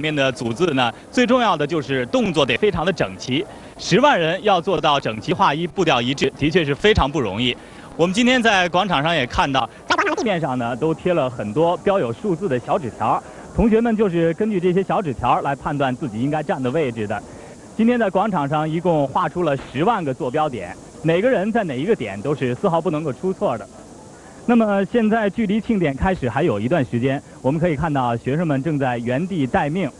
面的组字呢，最重要的就是动作得非常的整齐。十万人要做到整齐划一、步调一致，的确是非常不容易。我们今天在广场上也看到，在广场地面上呢，都贴了很多标有数字的小纸条。同学们就是根据这些小纸条来判断自己应该站的位置的。今天在广场上一共画出了十万个坐标点，每个人在哪一个点都是丝毫不能够出错的。那么现在距离庆典开始还有一段时间，我们可以看到学生们正在原地待命。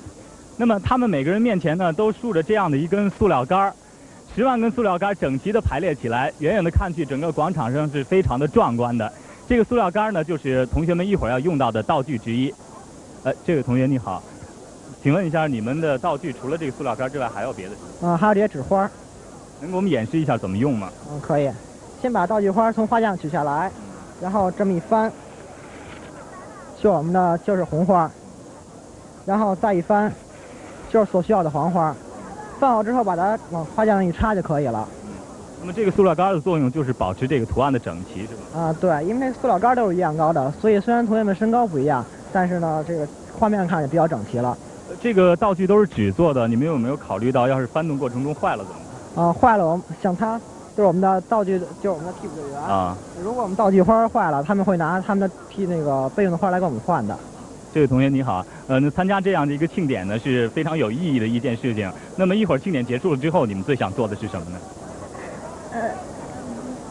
那么他们每个人面前呢，都竖着这样的一根塑料杆儿，十万根塑料杆整齐地排列起来，远远地看去，整个广场上是非常的壮观的。这个塑料杆呢，就是同学们一会儿要用到的道具之一。呃，这位同学你好，请问一下，你们的道具除了这个塑料杆之外，还有别的什么？嗯，还有这些纸花。能给我们演示一下怎么用吗？嗯，可以。先把道具花从花架上取下来，然后这么一翻，就我们的就是红花，然后再一翻。就是所需要的黄花，放好之后把它往花架上一插就可以了。那么这个塑料杆的作用就是保持这个图案的整齐，是吧？啊，对，因为这塑料杆都是一样高的，所以虽然同学们身高不一样，但是呢，这个画面上看也比较整齐了。这个道具都是纸做的，你们有没有考虑到要是翻动过程中坏了怎么办？啊，坏了，我们像它就是我们的道具，就是我们的替补队员啊。如果我们道具花坏了，他们会拿他们的替那个备用的花来跟我们换的。这位同学你好，呃，那参加这样的一个庆典呢是非常有意义的一件事情。那么一会儿庆典结束了之后，你们最想做的是什么呢？呃，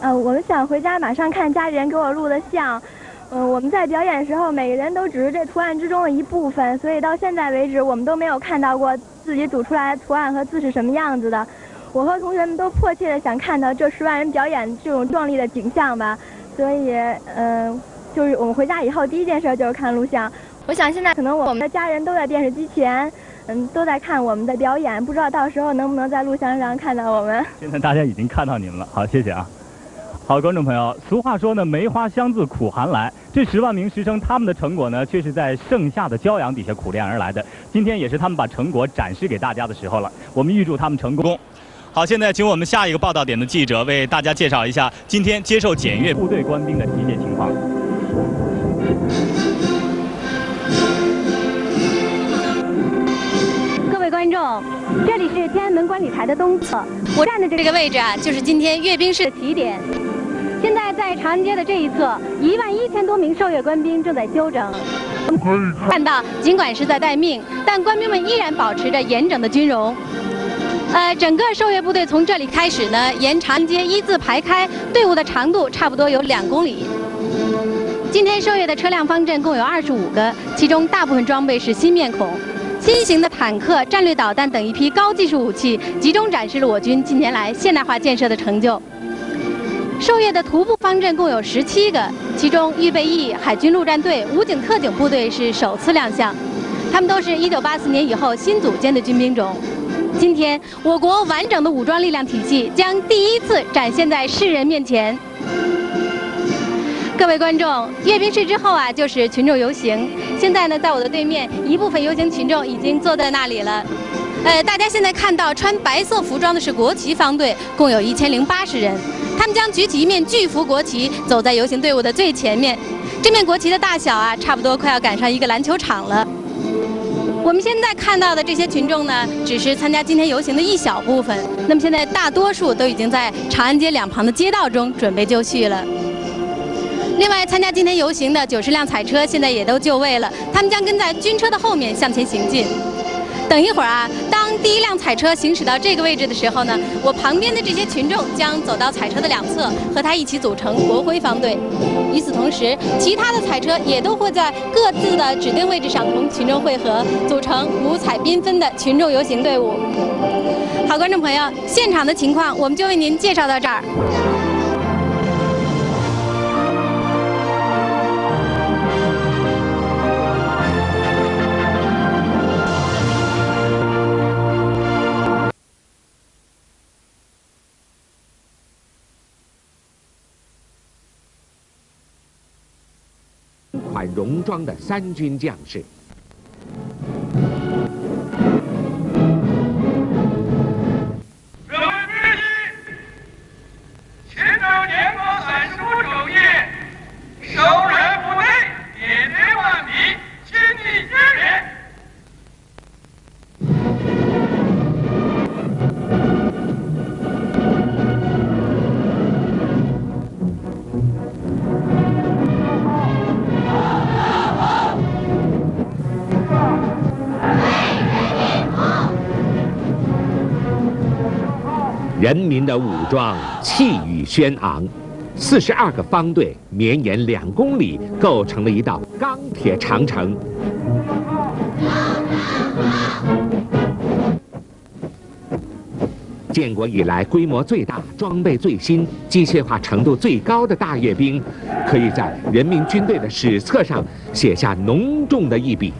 呃，我们想回家马上看家里人给我录的像。嗯，我们在表演的时候，每个人都只是这图案之中的一部分，所以到现在为止，我们都没有看到过自己组出来的图案和字是什么样子的。我和同学们都迫切的想看到这十万人表演这种壮丽的景象吧。所以，嗯，就是我们回家以后第一件事就是看录像。我想现在可能我们的家人都在电视机前，嗯，都在看我们的表演，不知道到时候能不能在录像上看到我们。现在大家已经看到你们了，好，谢谢啊。好，观众朋友，俗话说呢，梅花香自苦寒来。这十万名师生，他们的成果呢，却是在盛夏的骄阳底下苦练而来的。今天也是他们把成果展示给大家的时候了。我们预祝他们成功。好，现在请我们下一个报道点的记者为大家介绍一下今天接受检阅部队官兵的体检情况。各位观众，这里是天安门观礼台的东侧，我站的这个位置啊，就是今天阅兵式的起点。现在在长安街的这一侧，一万一千多名受阅官兵正在休整。看到，尽管是在待命，但官兵们依然保持着严整的军容。呃，整个受阅部队从这里开始呢，沿长街一字排开，队伍的长度差不多有两公里。今天受阅的车辆方阵共有二十五个，其中大部分装备是新面孔。新型的坦克、战略导弹等一批高技术武器，集中展示了我军近年来现代化建设的成就。受阅的徒步方阵共有十七个，其中预备役、海军陆战队、武警特警部队是首次亮相，他们都是一九八四年以后新组建的军兵种。今天，我国完整的武装力量体系将第一次展现在世人面前。各位观众，阅兵式之后啊，就是群众游行。现在呢，在我的对面，一部分游行群众已经坐在那里了。呃，大家现在看到穿白色服装的是国旗方队，共有一千零八十人。他们将举起一面巨幅国旗，走在游行队伍的最前面。这面国旗的大小啊，差不多快要赶上一个篮球场了。我们现在看到的这些群众呢，只是参加今天游行的一小部分。那么现在大多数都已经在长安街两旁的街道中准备就绪了。另外，参加今天游行的九十辆彩车现在也都就位了，他们将跟在军车的后面向前行进。等一会儿啊，当第一辆彩车行驶到这个位置的时候呢，我旁边的这些群众将走到彩车的两侧，和他一起组成国徽方队。与此同时，其他的彩车也都会在各自的指定位置上同群众汇合，组成五彩缤纷的群众游行队伍。好，观众朋友，现场的情况我们就为您介绍到这儿。款戎装的三军将士。人民的武装气宇轩昂，四十二个方队绵延两公里，构成了一道钢铁长城。建国以来规模最大、装备最新、机械化程度最高的大阅兵，可以在人民军队的史册上写下浓重的一笔。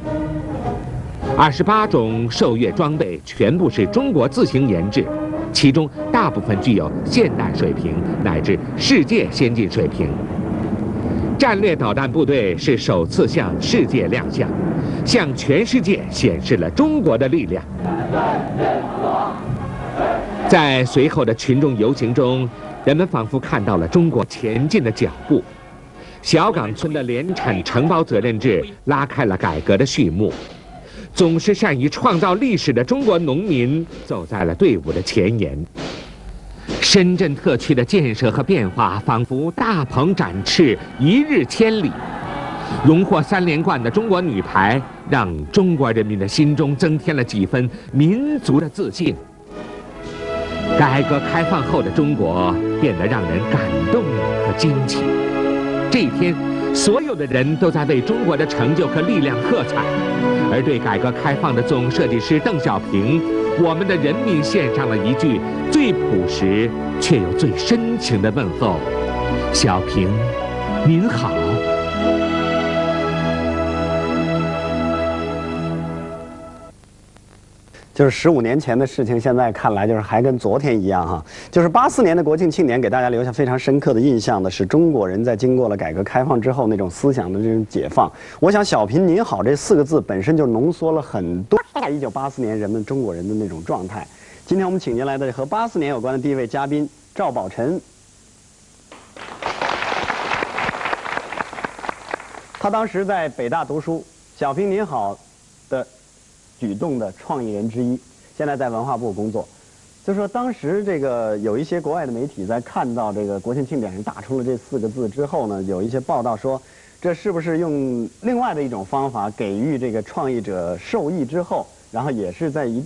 二十八种受阅装备全部是中国自行研制，其中大部分具有现代水平乃至世界先进水平。战略导弹部队是首次向世界亮相，向全世界显示了中国的力量。在随后的群众游行中，人们仿佛看到了中国前进的脚步。小岗村的联产承包责任制拉开了改革的序幕。总是善于创造历史的中国农民走在了队伍的前沿。深圳特区的建设和变化仿佛大鹏展翅，一日千里。荣获三连冠的中国女排，让中国人民的心中增添了几分民族的自信。改革开放后的中国变得让人感动和惊奇。这一天，所有的人都在为中国的成就和力量喝彩，而对改革开放的总设计师邓小平，我们的人民献上了一句最朴实却又最深情的问候：“小平，您好。”就是十五年前的事情，现在看来就是还跟昨天一样哈。就是八四年的国庆庆典，给大家留下非常深刻的印象的是中国人在经过了改革开放之后那种思想的这种解放。我想“小平您好”这四个字本身就浓缩了很多一九八四年人们中国人的那种状态。今天我们请进来的和八四年有关的第一位嘉宾赵宝晨，他当时在北大读书，“小平您好”的。举动的创意人之一，现在在文化部工作。就说当时这个有一些国外的媒体在看到这个国庆庆典上打出了这四个字之后呢，有一些报道说，这是不是用另外的一种方法给予这个创意者受益之后，然后也是在一